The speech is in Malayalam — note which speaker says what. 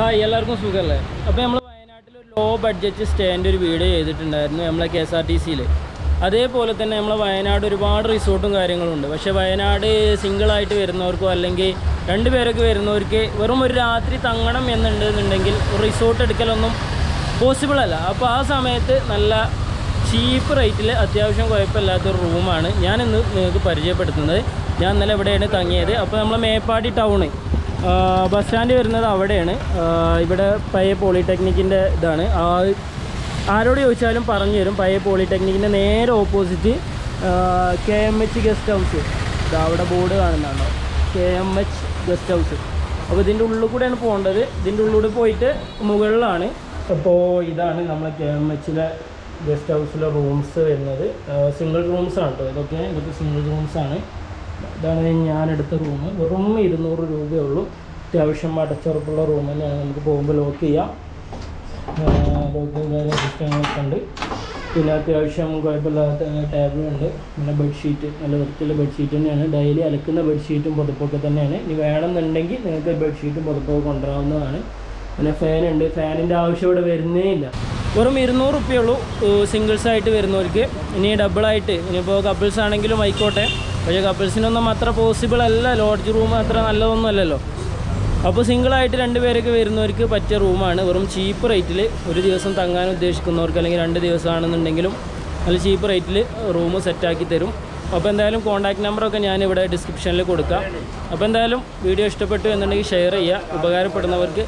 Speaker 1: ഹായ് എല്ലാവർക്കും സുഖമല്ലേ അപ്പോൾ നമ്മൾ വയനാട്ടിൽ ഒരു ലോ ബഡ്ജറ്റ് സ്റ്റേന്റെ ഒരു വീഡിയോ ചെയ്തിട്ടുണ്ടായിരുന്നു നമ്മളെ കെ എസ് ആർ ടി സിയിൽ അതേപോലെ തന്നെ നമ്മളെ വയനാട് ഒരുപാട് റിസോർട്ടും കാര്യങ്ങളും ഉണ്ട് പക്ഷേ വയനാട് സിംഗിളായിട്ട് വരുന്നവർക്കോ അല്ലെങ്കിൽ രണ്ട് പേരൊക്കെ വരുന്നവർക്ക് വെറും ഒരു രാത്രി തങ്ങണം എന്നുണ്ടെന്നുണ്ടെങ്കിൽ റിസോർട്ട് എടുക്കലൊന്നും പോസിബിൾ അല്ല. അപ്പോൾ ആ സമയത്ത് നല്ല ചീപ്പ് റേറ്റിൽ അത്യാവശ്യം കുഴപ്പമില്ലാത്തൊരു റൂമാണ് ഞാനിന്ന് നിങ്ങൾക്ക് പരിചയപ്പെടുത്തുന്നത്. ഞാൻ ഇന്നലെ ഇവിടെയാണ് തങ്ങിയത്. അപ്പോൾ നമ്മളെ മേപ്പാടി ടൗണ് ബസ് സ്റ്റാൻഡ് വരുന്നത് അവിടെയാണ്. ഇവിടെ പയ്യ പോളിടെക്നിക്കിന്റെ ഇതാണ്. ആരോട് ചോദിച്ചാലും പറഞ്ഞു തരും. പയ്യ പോളിടെക്നിക്കിന്റെ നേരെ opposite K M H guest house. ഇതാ അവിടെ ബോർഡ് കാണുന്നുണ്ടോ? K M H guest house. അപ്പോൾ ഇതിന്റെ ഉള്ളിൽ കൂടെയാണ് പോകേണ്ടത്. ഇതിന്റെ ഉള്ളിലൂടെ പോയിട്ട് മുകളിലാണ്. അപ്പോൾ ഇതാണ് നമ്മളെ കെ എം എച്ചിലെ ഗസ്റ്റ് ഹൗസിലെ റൂംസ് വരുന്നത്. സിംഗിൾ റൂംസ് ആണ് കേട്ടോ. ഇതൊക്കെ ഇതൊക്കെ സിംഗിൾ റൂംസ് ആണ് ഇതാണ് ഞാൻ എടുത്ത റൂം. വെറും ഇരുന്നൂറ് രൂപയേ ഉള്ളൂ അത്യാവശ്യം അടച്ചുറപ്പുള്ള റൂം തന്നെയാണ്. നമുക്ക് പോകുമ്പോൾ ലോക്ക് ചെയ്യാം. ലോക്കും കാര്യം സിസ്റ്റങ്ങളൊക്കെ ഉണ്ട്. പിന്നെ അത്യാവശ്യം കുഴപ്പമില്ലാത്ത ടേബിൾ ഉണ്ട്. പിന്നെ ബെഡ്ഷീറ്റ് നല്ല വൃത്തിയുള്ള ബെഡ്ഷീറ്റ് തന്നെയാണ്. ഡെയിലി അലക്കുന്ന ബെഡ്ഷീറ്റും പുതപ്പൊക്കെ തന്നെയാണ്. ഇനി വേണമെന്നുണ്ടെങ്കിൽ നിങ്ങൾക്ക് ബെഡ്ഷീറ്റും പുതപ്പൊക്കെ കൊണ്ടുവരാവുന്നതാണ്. പിന്നെ ഫാനുണ്ട് ഫാനിന്റെ ആവശ്യം ഇവിടെ വരുന്നേ ഇല്ല. വെറും ഇരുന്നൂറ് റുപ്യുള്ളൂ സിംഗിൾസ് ആയിട്ട് വരുന്നവർക്ക്. ഇനി ഡബിളായിട്ട് ഇനിയിപ്പോൾ കപ്പിൾസ് ആണെങ്കിലും ആയിക്കോട്ടെ. പക്ഷേ കപ്പിൾസിനൊന്നും അത്ര പോസിബിൾ അല്ല. ലോഡ്ജ് റൂം അത്ര നല്ലതൊന്നുമല്ലല്ലോ. അപ്പോൾ സിംഗിളായിട്ട് രണ്ട് പേരൊക്കെ വരുന്നവർക്ക് പറ്റിയ റൂമാണ് വെറും ചീപ്പ് റേറ്റിൽ ഒരു ദിവസം തങ്ങാൻ ഉദ്ദേശിക്കുന്നവർക്ക് അല്ലെങ്കിൽ രണ്ട് ദിവസമാണെന്നുണ്ടെങ്കിലും നല്ല ചീപ്പ് റേറ്റിൽ റൂം സെറ്റാക്കി തരും. അപ്പോൾ എന്തായാലും കോൺടാക്ട് നമ്പറൊക്കെ ഞാനിവിടെ ഡിസ്ക്രിപ്ഷനിൽ കൊടുക്കാം. അപ്പോൾ എന്തായാലും വീഡിയോ ഇഷ്ടപ്പെട്ടു എന്നുണ്ടെങ്കിൽ ഷെയർ ചെയ്യുക. ഉപകാരപ്പെടുന്നവർക്ക്